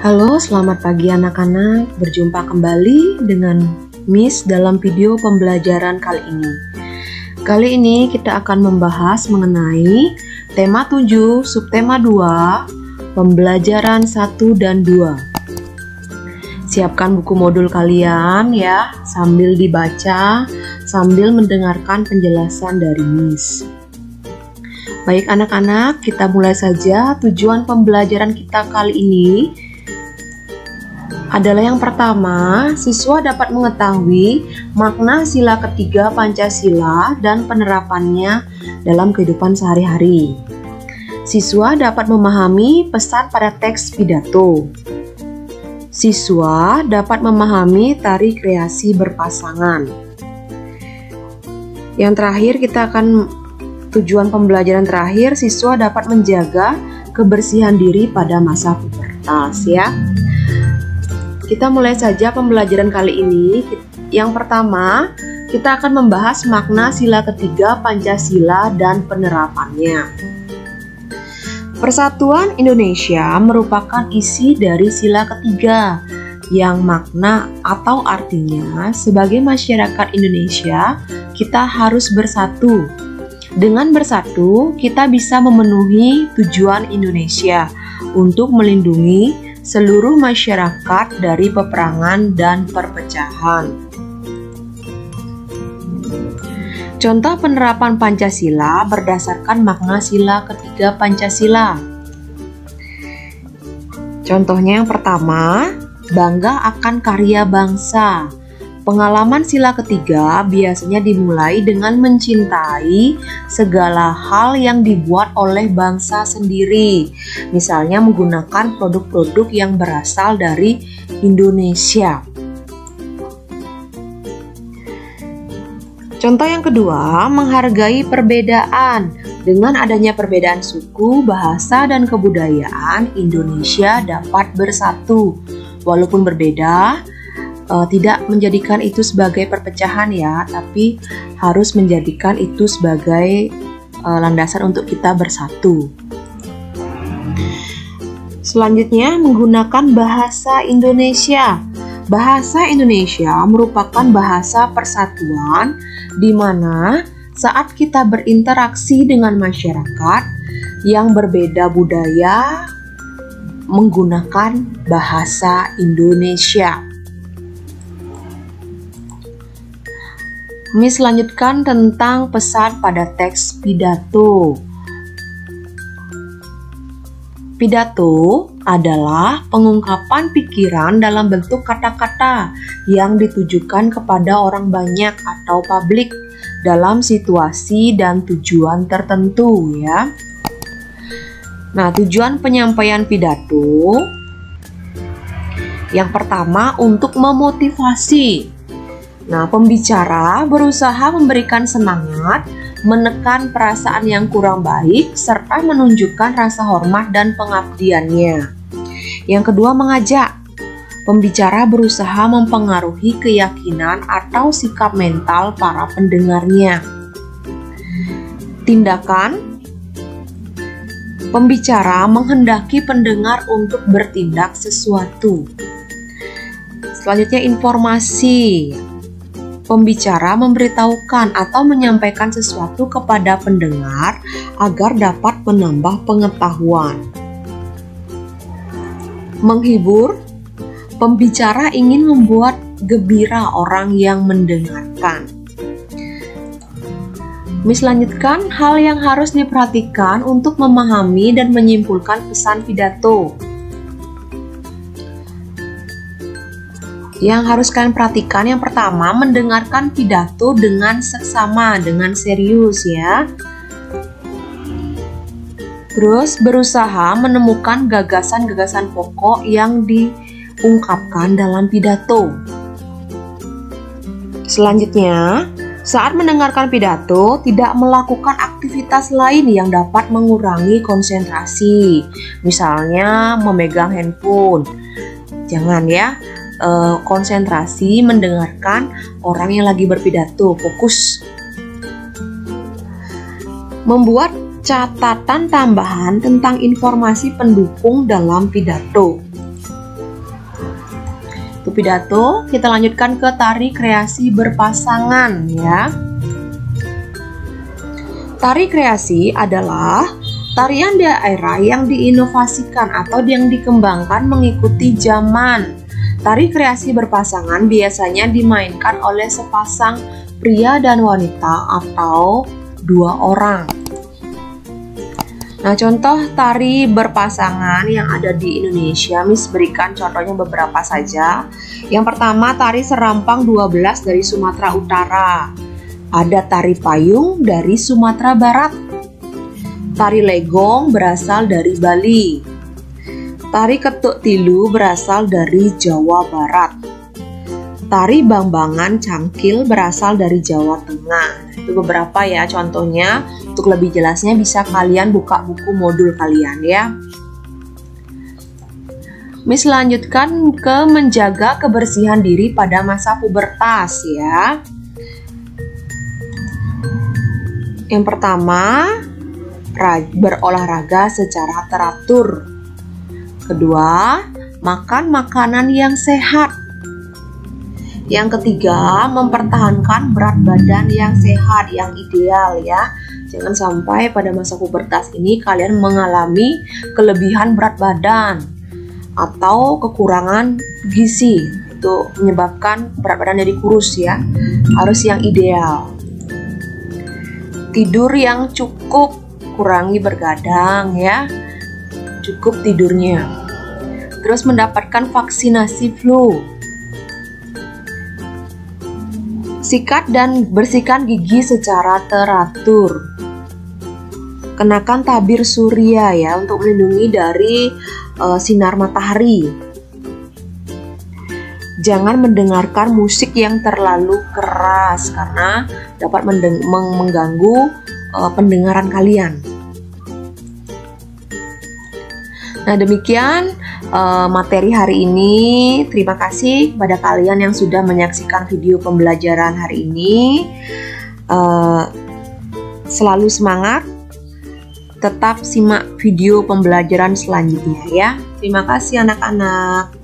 Halo, selamat pagi anak-anak. Berjumpa kembali dengan Miss dalam video pembelajaran kali ini. Kali ini kita akan membahas mengenai tema 7, subtema 2, pembelajaran 1 dan 2. Siapkan buku modul kalian ya, sambil dibaca, sambil mendengarkan penjelasan dari Miss. Baik anak-anak, kita mulai saja tujuan pembelajaran kita kali ini adalah yang pertama, siswa dapat mengetahui makna sila ketiga Pancasila dan penerapannya dalam kehidupan sehari-hari. Siswa dapat memahami pesan pada teks pidato. Siswa dapat memahami tari kreasi berpasangan. Yang terakhir kita akan tujuan pembelajaran terakhir siswa dapat menjaga kebersihan diri pada masa pubertas ya. Kita mulai saja pembelajaran kali ini. Yang pertama, kita akan membahas makna sila ketiga Pancasila dan penerapannya. Persatuan Indonesia merupakan isi dari sila ketiga yang makna atau artinya sebagai masyarakat Indonesia kita harus bersatu. Dengan bersatu, kita bisa memenuhi tujuan Indonesia untuk melindungi seluruh masyarakat dari peperangan dan perpecahan. Contoh penerapan Pancasila berdasarkan makna sila ketiga Pancasila. Contohnya yang pertama, bangga akan karya bangsa. Pengalaman sila ketiga biasanya dimulai dengan mencintai segala hal yang dibuat oleh bangsa sendiri, misalnya menggunakan produk-produk yang berasal dari Indonesia. Contoh yang kedua, menghargai perbedaan. Dengan adanya perbedaan suku, bahasa, dan kebudayaan, Indonesia dapat bersatu. Walaupun berbeda, uh, tidak menjadikan itu sebagai perpecahan ya, tapi harus menjadikan itu sebagai uh, landasan untuk kita bersatu. Selanjutnya menggunakan bahasa Indonesia. Bahasa Indonesia merupakan bahasa persatuan di mana saat kita berinteraksi dengan masyarakat yang berbeda budaya menggunakan bahasa Indonesia. Miss lanjutkan tentang pesan pada teks pidato. Pidato adalah pengungkapan pikiran dalam bentuk kata-kata yang ditujukan kepada orang banyak atau publik dalam situasi dan tujuan tertentu ya. Nah, tujuan penyampaian pidato yang pertama untuk memotivasi Nah, pembicara berusaha memberikan semangat, menekan perasaan yang kurang baik, serta menunjukkan rasa hormat dan pengabdiannya. Yang kedua, mengajak. Pembicara berusaha mempengaruhi keyakinan atau sikap mental para pendengarnya. Tindakan Pembicara menghendaki pendengar untuk bertindak sesuatu. Selanjutnya informasi Pembicara memberitahukan atau menyampaikan sesuatu kepada pendengar agar dapat menambah pengetahuan. Menghibur, pembicara ingin membuat gembira orang yang mendengarkan. Miss lanjutkan hal yang harus diperhatikan untuk memahami dan menyimpulkan pesan pidato. Yang harus kalian perhatikan yang pertama mendengarkan pidato dengan seksama, dengan serius ya. Terus berusaha menemukan gagasan-gagasan pokok yang diungkapkan dalam pidato. Selanjutnya, saat mendengarkan pidato, tidak melakukan aktivitas lain yang dapat mengurangi konsentrasi. Misalnya memegang handphone. Jangan ya, uh, konsentrasi mendengarkan orang yang lagi berpidato, fokus. Membuat catatan tambahan tentang informasi pendukung dalam pidato. Itu pidato, kita lanjutkan ke tari kreasi berpasangan ya. Tari kreasi adalah tarian daerah yang diinovasikan atau yang dikembangkan mengikuti zaman. Tari kreasi berpasangan biasanya dimainkan oleh sepasang pria dan wanita atau dua orang. Nah, contoh tari berpasangan yang ada di Indonesia, Miss berikan contohnya beberapa saja. Yang pertama, tari serampang 12 dari Sumatera Utara. Ada tari payung dari Sumatera Barat. Tari legong berasal dari Bali. Tari ketuk tilu berasal dari Jawa Barat. Tari bambangan cangkil berasal dari Jawa Tengah. Itu beberapa ya contohnya. Untuk lebih jelasnya bisa kalian buka buku modul kalian ya. Miss lanjutkan ke menjaga kebersihan diri pada masa pubertas ya. Yang pertama, berolahraga secara teratur. Kedua, makan makanan yang sehat. Yang ketiga, mempertahankan berat badan yang sehat, yang ideal ya. Jangan sampai pada masa pubertas ini kalian mengalami kelebihan berat badan atau kekurangan gizi. Itu menyebabkan berat badan jadi kurus ya. Harus yang ideal. Tidur yang cukup, kurangi bergadang ya. Cukup tidurnya. Terus mendapatkan vaksinasi flu Sikat dan bersihkan gigi secara teratur. Kenakan tabir surya ya untuk melindungi dari uh, sinar matahari. Jangan mendengarkan musik yang terlalu keras karena dapat mengganggu uh, pendengaran kalian. Nah, demikian uh, materi hari ini. Terima kasih kepada kalian yang sudah menyaksikan video pembelajaran hari ini. Uh, selalu semangat, tetap simak video pembelajaran selanjutnya ya. Terima kasih anak-anak.